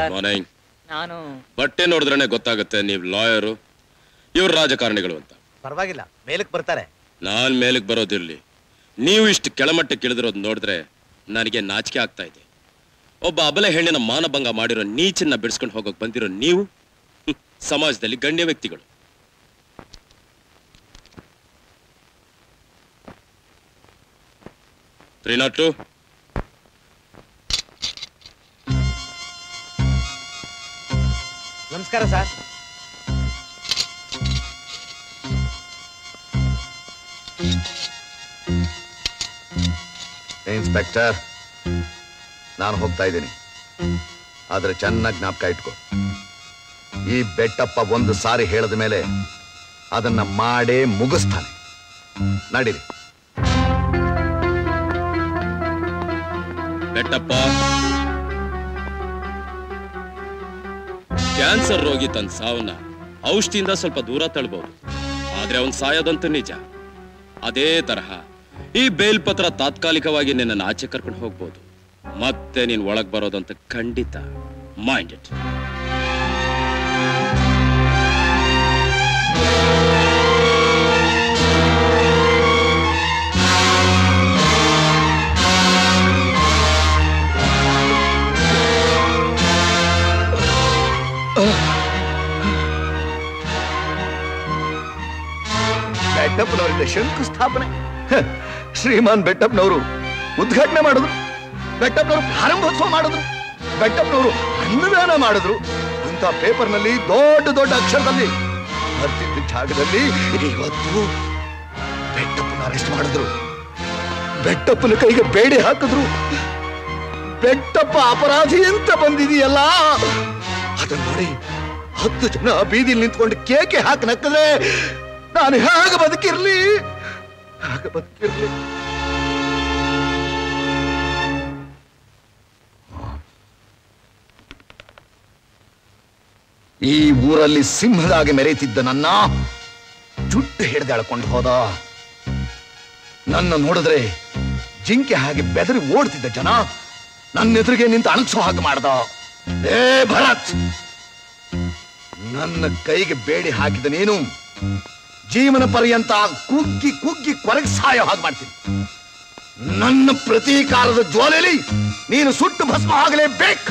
Sir. Morning ನಾನು ಬಟ್ಟೆ ನೋಡಿದ್ರೆ ಗೊತ್ತಾಗುತ್ತೆ ನೀವು ಲಾಯರು ಇವ್ರ ರಾಜಕಾರಣಿಗಳು ಅಂತ. ಪರವಾಗಿಲ್ಲ ಮೇಲಕ್ಕೆ ಬರ್ತಾರೆ. ನಾನು ಮೇಲಕ್ಕೆ ಬರೋದಿರ್ಲಿ. ನೀವು ಇಷ್ಟು ಕೆಳಮಟ್ಟಕ್ಕೆ ಇಳಿದಿರೋದು ನೋಡಿದ್ರೆ ನನಗೆ ನಾಚಿಕೆ ಆಗ್ತಾ ಇದೆ. ಒಬ್ಬ ಅಬಲ ಹೆಣ್ಣಿನ ಮಾನಭಂಗ ಮಾಡಿರೋ ನೀಚನ್ನ ಬಿಡಿಸ್ಕೊಂಡು ಹೋಗೋಕೆ ಬಂದಿರೋ ನೀವು ಸಮಾಜದಲ್ಲಿ ಗಣ್ಯ ವ್ಯಕ್ತಿಗಳು. Three naught two. ನಮಸ್ಕಾರ ಸರ್. ಇನ್ಸ್ಪೆಕ್ಟರ್ ನಾನು ಹೋಗ್ತಾ ಇದ್ದೀನಿ. ಆದ್ರೆ ಚೆನ್ನಾಗಿ ಜ್ಞಾಪಕ ಇಟ್ಕೋ. ಈ ಬೆಟ್ಟಪ್ಪ ಒಂದು ಸಾರಿ ಹೇಳಿದ ಮೇಲೆ ಅದನ್ನ ಮಾಡೇ ಮುಗಿಸ್ತಾನೆ. ನಡೀರಿ. ಬೆಟ್ಟಪ್ಪ ಕ್ಯಾನ್ಸರ್ ರೋಗಿ ತನ್ನ ಸಾವನ್ನ ಔಷಧಿಯಿಂದ ಸ್ವಲ್ಪ ದೂರ ತಳ್ಬಹುದು ಆದ್ರೆ ಅವನ್ ಸಾಯೋದಂತ ನಿಜ. ಅದೇ ತರಹ ಈ ಬೇಲ್ ಪತ್ರ ತಾತ್ಕಾಲಿಕವಾಗಿ ನಿನ್ನನ್ನು ಆಚೆ ಕರ್ಕೊಂಡು ಹೋಗ್ಬೋದು. ಮತ್ತೆ ನೀನ್ ಒಳಗ್ ಬರೋದಂತ ಖಂಡಿತ ಮೈಂಡ್ ಇಟ್ ಬೆಟ್ಟಪ್ಪನವರಿಂದ ಶಂಕುಸ್ಥಾಪನೆ. ಸ್ಥಾಪನೆ ಶ್ರೀಮಾನ್ ಬೆಟ್ಟಪ್ಪನವರು ಉದ್ಘಾಟನೆ ಮಾಡಿದ್ರು. ಬೆಟ್ಟಪ್ಪನವರು ಪ್ರಾರಂಭೋತ್ಸವ ಮಾಡಿದ್ರು. ಬೆಟ್ಟಪ್ಪನವರು ಅನ್ನದಾನ ಮಾಡಿದ್ರು. ಅಂತ ಪೇಪರ್ನಲ್ಲಿ ದೊಡ್ಡ ದೊಡ್ಡ ಅಕ್ಷರದಲ್ಲಿ ಬರ್ತಿದ್ದ ಜಾಗದಲ್ಲಿ ಇವತ್ತು ಬೆಟ್ಟಪ್ಪನ ಅರೆಸ್ಟ್ ಮಾಡಿದ್ರು. ಬೆಟ್ಟಪ್ಪನ ಕೈಗೆ ಬೇಡಿ ಹಾಕಿದ್ರು. ಬೆಟ್ಟಪ್ಪ ಅಪರಾಧಿ ಅಂತ ಬಂದಿದೆಯಲ್ಲ. ಅದನ್ನ ನೋಡಿ ಹತ್ತು ಜನ ಬೀದಿಲಿ ನಿಂತ್ಕೊಂಡು ಕೇಕೆ ಹಾಕಿ ನಕ್ಕಿದ್ರೆ ನಾನು ಹೇಗೆ ಬದುಕಿರ್ಲಿ? ಬದುಕಿರ್ಲಿ? ಈ ಊರಲ್ಲಿ ಸಿಂಹದಾಗಿ ಮೆರೆಯುತ್ತಿದ್ದ ನನ್ನ ಜುಟ್ಟು ಹಿಡಿದಾಳ್ಕೊಂಡು ಹೋದ. ನನ್ನ ನೋಡಿದ್ರೆ ಜಿಂಕೆ ಹಾಗೆ ಬೆದರಿ ಓಡ್ತಿದ್ದ ಜನ ನನ್ನ ಎದುರಿಗೆ ನಿಂತ ಅಣಗ್ಸೋ ಹಾಗೆ ಮಾಡ್ದ. ಏ ಭರತ್! ನನ್ನ ಕೈಗೆ ಬೇಡಿ ಹಾಕಿದ ನೀನು ಜೀವನ ಪರ್ಯಂತ ಕುಗ್ಗಿ ಕುಗ್ಗಿ ಕೊರಗಿ ಸಾಯೋ ಹಾಗೆ ಮಾಡ್ತೀನಿ. ನನ್ನ ಪ್ರತೀಕಾರದ ಜ್ವಾಲೆಯಲ್ಲಿ ನೀನು ಸುಟ್ಟು ಭಸ್ಮ ಆಗಲೇಬೇಕು.